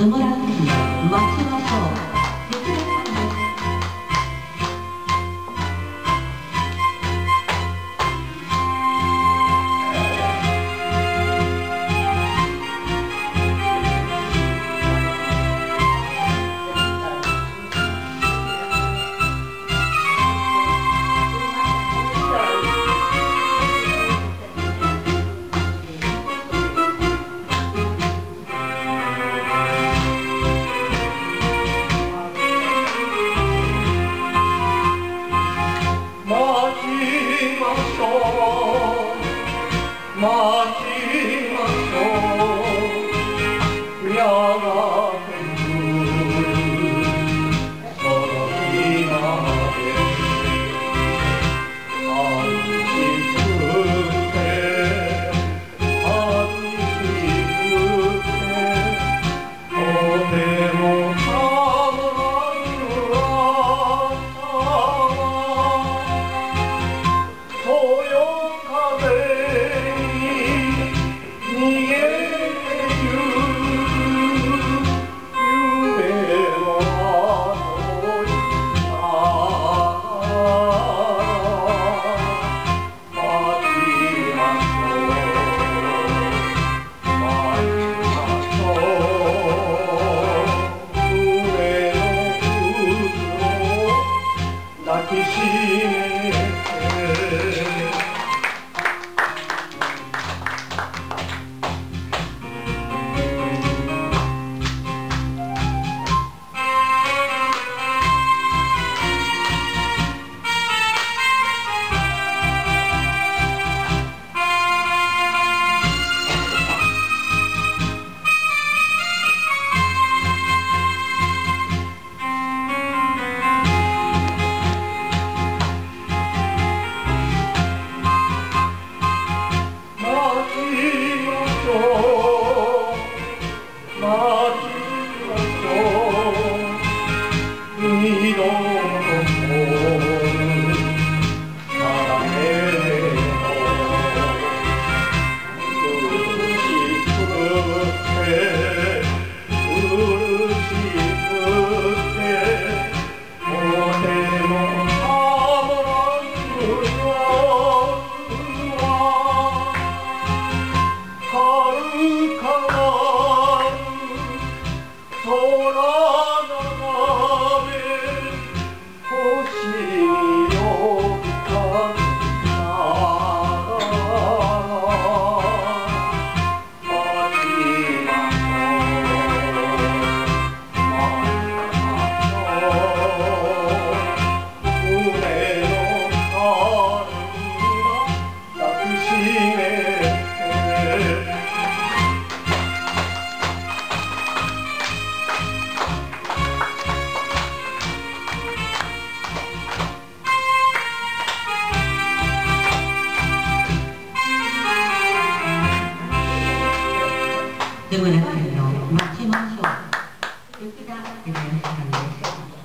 弔う日を待 Morning. peşim Maria, でもなくの待ちましょう。吉さんです。